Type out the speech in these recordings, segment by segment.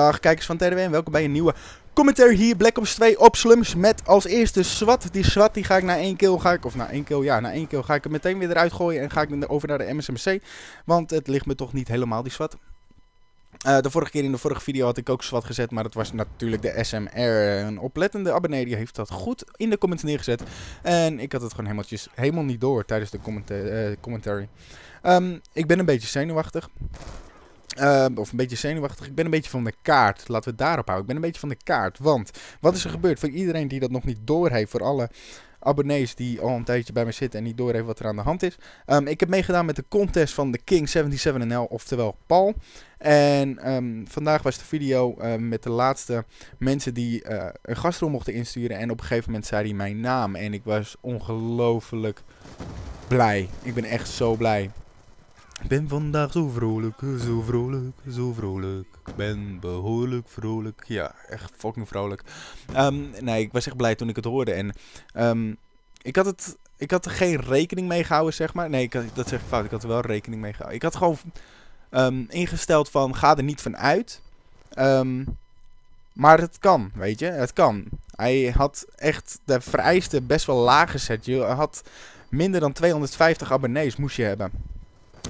Dag kijkers van TDW en welkom bij een nieuwe commentary hier Black Ops 2 op Slums met als eerste SWAT. Die SWAT die ga ik na één kill, ga ik, of na één kill, ja na één kill ga ik hem meteen weer eruit gooien en ga ik over naar de MSMC. Want het ligt me toch niet helemaal die SWAT. Uh, de vorige keer in de vorige video had ik ook SWAT gezet, maar dat was natuurlijk de SMR. Een oplettende abonnee die heeft dat goed in de comments neergezet. En ik had het gewoon helemaal, helemaal niet door tijdens de commentary. Um, ik ben een beetje zenuwachtig. Uh, of een beetje zenuwachtig. Ik ben een beetje van de kaart. Laten we het daarop houden. Ik ben een beetje van de kaart. Want wat is er gebeurd? Voor iedereen die dat nog niet doorheeft. Voor alle abonnees die al een tijdje bij me zitten en niet doorheven wat er aan de hand is. Um, ik heb meegedaan met de contest van de King 77NL, oftewel Paul. En um, vandaag was de video met de laatste mensen die uh, een gastrol mochten insturen. En op een gegeven moment zei hij mijn naam. En ik was ongelooflijk blij. Ik ben echt zo blij. Ik ben vandaag zo vrolijk, zo vrolijk, zo vrolijk. Ik ben behoorlijk vrolijk. Ja, echt fucking vrolijk. Um, nee, ik was echt blij toen ik het hoorde. En um, ik had het. Ik had er geen rekening mee gehouden, zeg maar. Nee, ik dat zeg ik fout. Ik had er wel rekening mee gehouden. Ik had gewoon um, ingesteld van ga er niet van uit. maar het kan, weet je. Het kan. Hij had echt de vereiste best wel laag gezet. Je had minder dan 250 abonnees moest je hebben.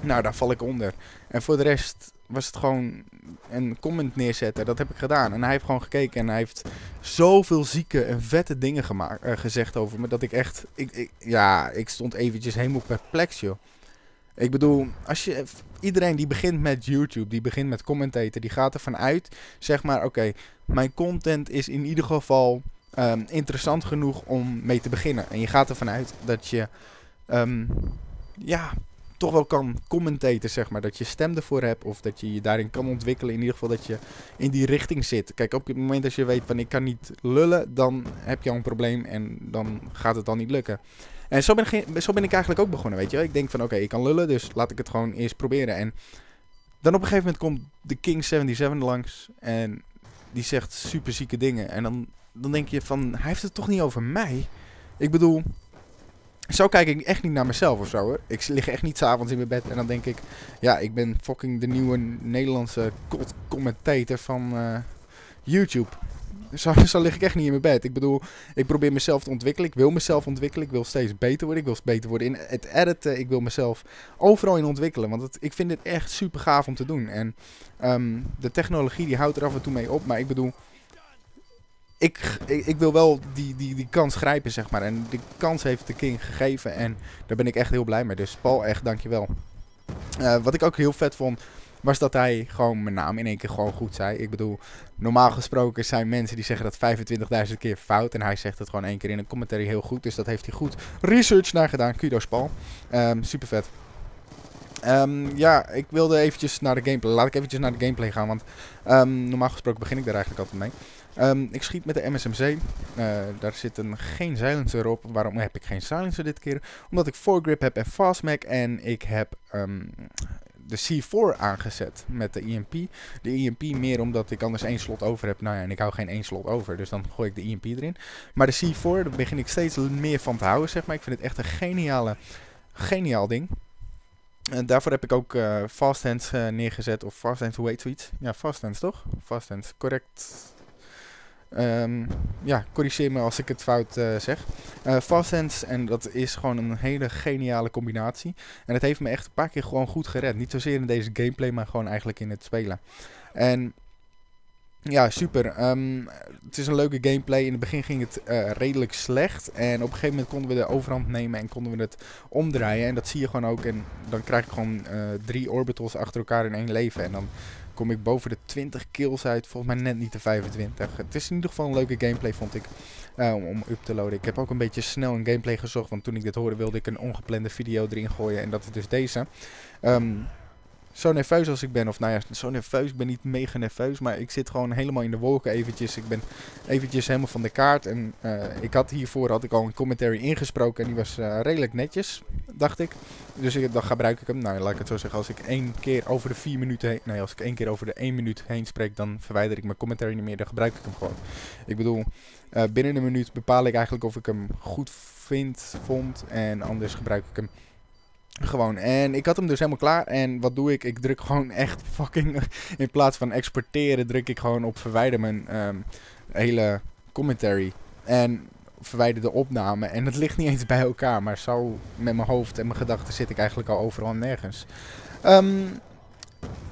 Nou, daar val ik onder. En voor de rest was het gewoon een comment neerzetten. Dat heb ik gedaan. En hij heeft gewoon gekeken en hij heeft zoveel zieke en vette dingen gemaakt, uh, gezegd over me. Dat ik echt, ik, ik, ja, ik stond eventjes helemaal perplex, joh. Ik bedoel, als je, iedereen die begint met YouTube, die begint met commentaten, die gaat ervan uit, zeg maar, oké, mijn content is in ieder geval um, interessant genoeg om mee te beginnen. En je gaat ervan uit dat je, um, ja, toch wel kan commentaten, zeg maar. Dat je stem ervoor hebt of dat je je daarin kan ontwikkelen. In ieder geval dat je in die richting zit. Kijk, op het moment dat je weet van ik kan niet lullen, dan heb je al een probleem en dan gaat het dan niet lukken. En zo ben ik, zo ben ik eigenlijk ook begonnen, weet je. Ik denk van oké, ik kan lullen, dus laat ik het gewoon eerst proberen. En dan op een gegeven moment komt de King 77 langs en die zegt super zieke dingen. En dan, dan denk je van, hij heeft het toch niet over mij? Ik bedoel, zo kijk ik echt niet naar mezelf of zo hoor. Ik lig echt niet s'avonds in mijn bed en dan denk ik... Ja, ik ben fucking de nieuwe Nederlandse commentator van uh, YouTube. Zo, zo lig ik echt niet in mijn bed. Ik bedoel, ik probeer mezelf te ontwikkelen. Ik wil mezelf ontwikkelen. Ik wil steeds beter worden. Ik wil beter worden in het editen. Ik wil mezelf overal in ontwikkelen. Want het, ik vind dit echt super gaaf om te doen. En um, de technologie die houdt er af en toe mee op. Maar ik bedoel ik, ik, wil wel die, die, die kans grijpen, zeg maar. En die kans heeft de King gegeven. En daar ben ik echt heel blij mee. Dus Paul, echt dankjewel. Uh, wat ik ook heel vet vond, was dat hij gewoon mijn naam in één keer gewoon goed zei. Ik bedoel, normaal gesproken zijn mensen die zeggen dat 25.000 keer fout. En hij zegt het gewoon één keer in een commentary heel goed. Dus dat heeft hij goed research naar gedaan. Kudos Paul. Um, super vet. Um, ja, ik wilde eventjes naar de gameplay. Laat ik eventjes naar de gameplay gaan, want um, normaal gesproken begin ik daar eigenlijk altijd mee. Um, ik schiet met de MSMC. Uh, daar zit een, geen silencer op. Waarom heb ik geen silencer dit keer? Omdat ik foregrip heb en fastmac en ik heb de C4 aangezet met de EMP. De EMP meer omdat ik anders één slot over heb. Nou ja, en ik hou geen één slot over, dus dan gooi ik de EMP erin. Maar de C4, daar begin ik steeds meer van te houden, zeg maar. Ik vind het echt een geniale, geniaal ding. En daarvoor heb ik ook uh, fast hands uh, neergezet. Of fast hands, hoe heet zoiets? Ja, fast hands toch? Fast hands, correct. Um, ja, corrigeer me als ik het fout uh, zeg. fast hands, en dat is gewoon een hele geniale combinatie. En het heeft me echt een paar keer gewoon goed gered. Niet zozeer in deze gameplay, maar gewoon eigenlijk in het spelen. En ja, super. Um, het is een leuke gameplay. In het begin ging het uh, redelijk slecht. En op een gegeven moment konden we de overhand nemen en konden we het omdraaien. En dat zie je gewoon ook. En dan krijg ik gewoon uh, drie orbitals achter elkaar in één leven. En dan kom ik boven de 20 kills uit. Volgens mij net niet de 25. Het is in ieder geval een leuke gameplay, vond ik. Om, om up te loaden. Ik heb ook een beetje snel een gameplay gezocht. Want toen ik dit hoorde wilde ik een ongeplande video erin gooien. En dat is dus deze. Um, zo nerveus als ik ben. Of nou ja, zo nerveus. Ik ben niet mega nerveus. Maar ik zit gewoon helemaal in de wolken eventjes. Ik ben eventjes helemaal van de kaart. En uh, ik had hiervoor had ik al een commentary ingesproken. En die was uh, redelijk netjes, dacht ik. Dus ik, dan gebruik ik hem. Nou, laat ik het zo zeggen. Als ik één keer over de vier minuten heen... Nee, als ik één keer over de één minuut heen spreek... Dan verwijder ik mijn commentary niet meer. Dan gebruik ik hem gewoon. Ik bedoel, uh, binnen een minuut bepaal ik eigenlijk of ik hem goed vind, vond. En anders gebruik ik hem Gewoon. En ik had hem dus helemaal klaar. En wat doe ik? Ik druk gewoon echt fucking. In plaats van exporteren, druk ik gewoon op verwijder mijn ehm, hele commentary. En verwijder de opname. En het ligt niet eens bij elkaar. Maar zo met mijn hoofd en mijn gedachten zit ik eigenlijk al overal nergens. Um,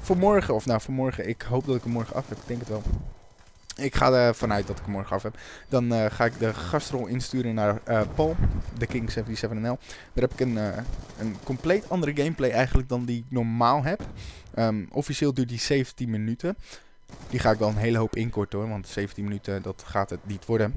voor morgen, of nou voor morgen, ik hoop dat ik hem morgen af heb. Ik denk het wel. Ik ga ervan uit dat ik hem morgen af heb. Dan uh, ga ik de gastrol insturen naar uh, Paul, de King 77NL. Daar heb ik een, uh, een compleet andere gameplay eigenlijk dan die ik normaal heb. Um, officieel duurt die 17 minuten. Die ga ik wel een hele hoop inkorten hoor, want 17 minuten dat gaat het niet worden.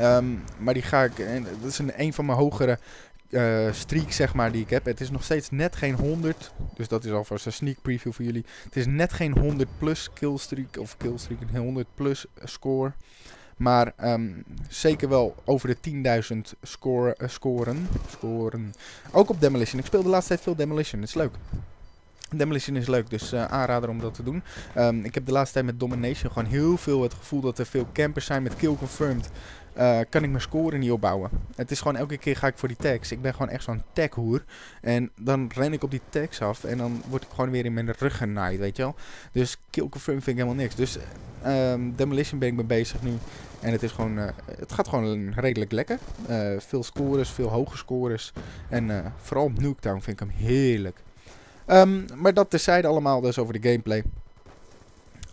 Um, maar die ga ik, dat is een, een van mijn hogere uh, streak zeg maar die ik heb. Het is nog steeds net geen 100. Dus dat is alvast een sneak preview voor jullie. Het is net geen 100 plus killstreak of killstreak, een 100 plus score. Maar um, zeker wel over de 10.000 score, uh, scoren. scoren. Ook op Demolition. Ik speel de laatste tijd veel Demolition. Het is leuk. Demolition is leuk, dus uh, aanrader om dat te doen. Um, ik heb de laatste tijd met Domination gewoon heel veel het gevoel dat er veel campers zijn met kill confirmed. Uh, kan ik mijn score niet opbouwen. Het is gewoon elke keer ga ik voor die tags. Ik ben gewoon echt zo'n taghoer. En dan ren ik op die tags af en dan word ik gewoon weer in mijn rug genaaid, weet je wel. Dus kill confirm vind ik helemaal niks. Dus um, Demolition ben ik mee bezig nu. En het is gewoon, uh, het gaat gewoon redelijk lekker. Veel scores, veel hoge scores. En vooral Nuketown vind ik hem heerlijk. Um, maar dat terzijde allemaal dus over de gameplay.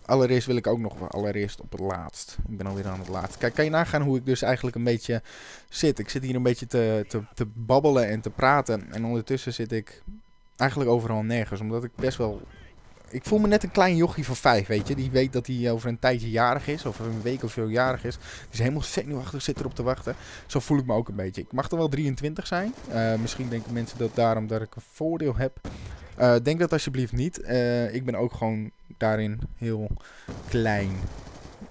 Allereerst wil ik ook nog allereerst op het laatst. Ik ben alweer aan het laatst. Kijk, kan je nagaan hoe ik dus eigenlijk een beetje zit. Ik zit hier een beetje te, te, te babbelen en te praten. En ondertussen zit ik eigenlijk overal nergens. Omdat ik best wel... Ik voel me net een klein jochie van vijf, weet je. Die weet dat hij over een tijdje jarig is. Of een week of zo jarig is. Is helemaal zenuwachtig, zit erop te wachten. Zo voel ik me ook een beetje. Ik mag er wel 23 zijn. Uh, misschien denken mensen dat daarom dat ik een voordeel heb. Uh, denk dat alsjeblieft niet. Uh, ik ben ook gewoon daarin heel klein.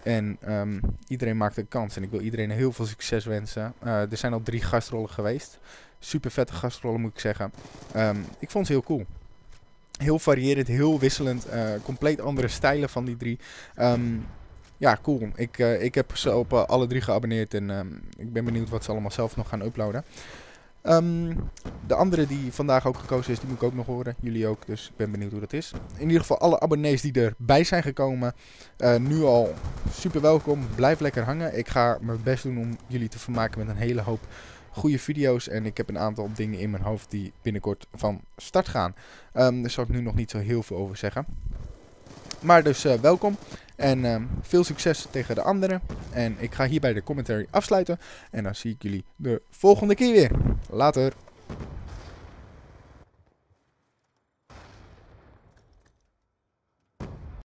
En um, iedereen maakt een kans. En ik wil iedereen heel veel succes wensen. Er zijn al drie gastrollen geweest. Super vette gastrollen moet ik zeggen. Um, ik vond ze heel cool. Heel variërend, heel wisselend. compleet andere stijlen van die drie. Um, ja, cool. Ik, ik heb ze op alle drie geabonneerd. En ik ben benieuwd wat ze allemaal zelf nog gaan uploaden. Um, de andere die vandaag ook gekozen is, die moet ik ook nog horen. Jullie ook, dus ik ben benieuwd hoe dat is. In ieder geval alle abonnees die erbij zijn gekomen, nu al super welkom. Blijf lekker hangen. Ik ga mijn best doen om jullie te vermaken met een hele hoop goede video's. En ik heb een aantal dingen in mijn hoofd die binnenkort van start gaan. Um, daar zal ik nu nog niet zo heel veel over zeggen. Maar dus uh, welkom. En uh, veel succes tegen de anderen. En ik ga hierbij de commentary afsluiten. En dan zie ik jullie de volgende keer weer. Later.